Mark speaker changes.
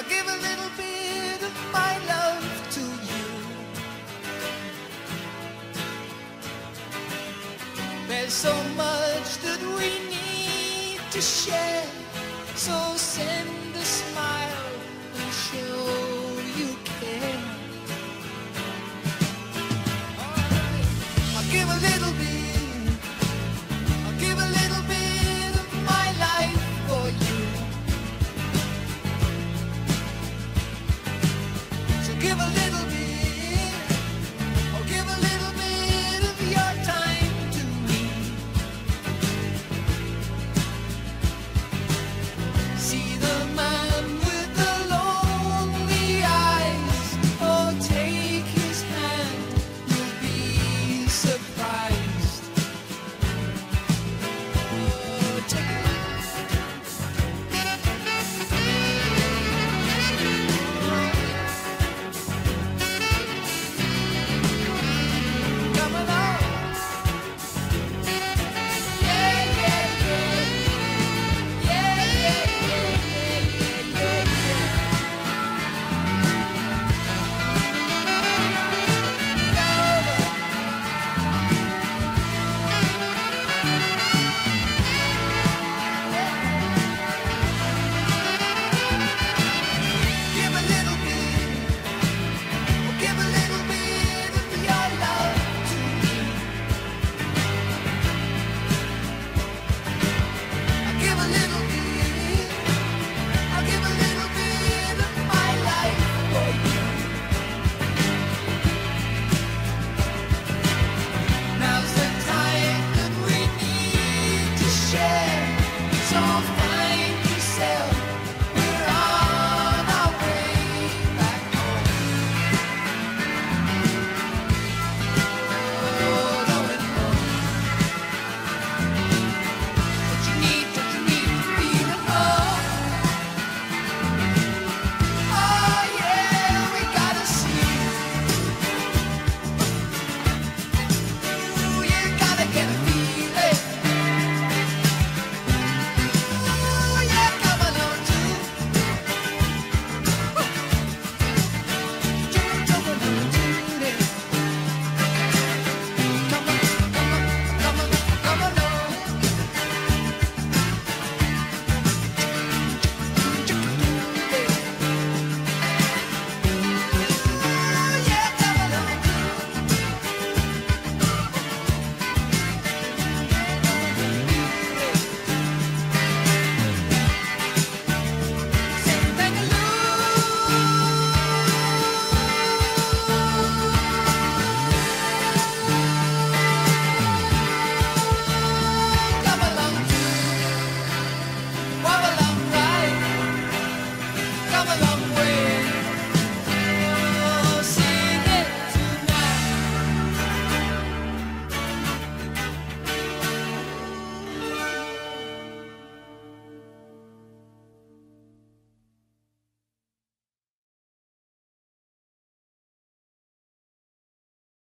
Speaker 1: I'll give a little bit of my love to you. There's so much that we need to share. So send give a little